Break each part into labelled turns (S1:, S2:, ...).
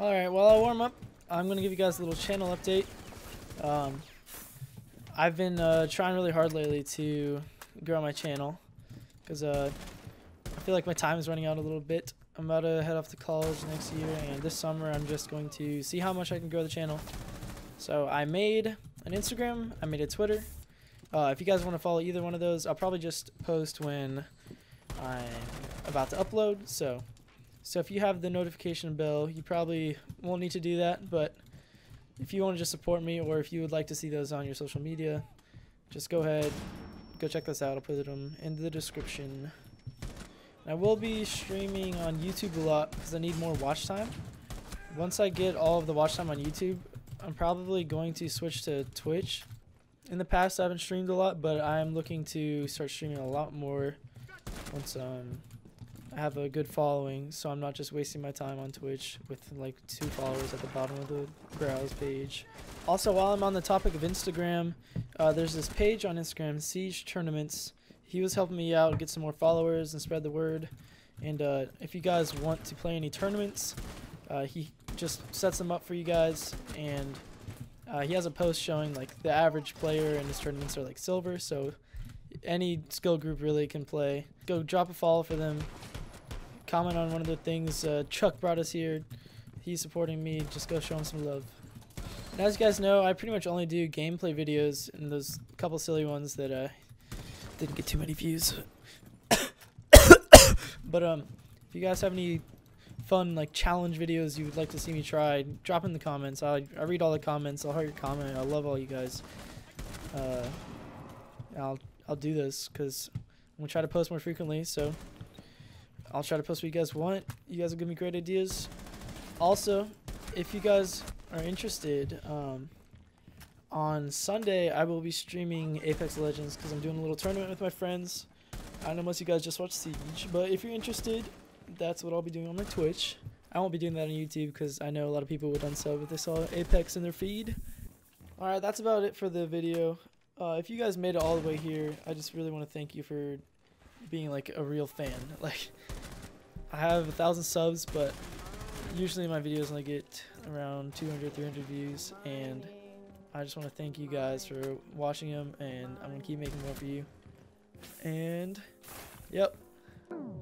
S1: Alright, while I warm up, I'm going to give you guys a little channel update. Um, I've been uh, trying really hard lately to grow my channel because uh, I feel like my time is running out a little bit. I'm about to head off to college next year, and this summer I'm just going to see how much I can grow the channel. So I made an Instagram, I made a Twitter. Uh, if you guys want to follow either one of those, I'll probably just post when I'm about to upload. So, so if you have the notification bell, you probably won't need to do that. But if you want to just support me, or if you would like to see those on your social media, just go ahead, go check this out. I'll put them in the description. I will be streaming on YouTube a lot because I need more watch time. Once I get all of the watch time on YouTube, I'm probably going to switch to Twitch. In the past, I haven't streamed a lot, but I'm looking to start streaming a lot more once um, have a good following, so I'm not just wasting my time on Twitch with like two followers at the bottom of the browse page. Also, while I'm on the topic of Instagram, uh, there's this page on Instagram, Siege Tournaments he was helping me out get some more followers and spread the word. And uh, if you guys want to play any tournaments, uh, he just sets them up for you guys. And uh, he has a post showing like the average player in his tournaments are like silver. So any skill group really can play. Go drop a follow for them. Comment on one of the things uh, Chuck brought us here. He's supporting me. Just go show him some love. And as you guys know, I pretty much only do gameplay videos and those couple silly ones that uh, didn't get too many views. but um, if you guys have any fun like challenge videos you would like to see me try, drop in the comments. I I read all the comments. I'll hear your comment. I love all you guys. Uh, I'll I'll do this because I'm gonna try to post more frequently. So I'll try to post what you guys want. You guys will give me great ideas. Also, if you guys are interested, um, on Sunday, I will be streaming Apex Legends because I'm doing a little tournament with my friends. I don't know most you guys just watch Siege, but if you're interested, that's what I'll be doing on my Twitch. I won't be doing that on YouTube because I know a lot of people would unsub if they saw Apex in their feed. Alright, that's about it for the video. Uh, if you guys made it all the way here, I just really want to thank you for being like a real fan. Like, I have a thousand subs, but usually my videos only get around 200, 300 views, and I just want to thank you guys for watching them, and I'm going to keep making more for you. And, yep.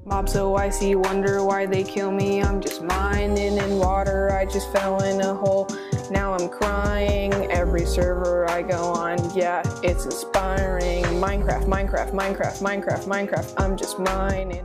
S2: Mob so icy, wonder why they kill me. I'm just mining in water, I just fell in a hole. Now I'm crying every server I go on. Yeah, it's inspiring. Minecraft, Minecraft, Minecraft, Minecraft, Minecraft. I'm just mining.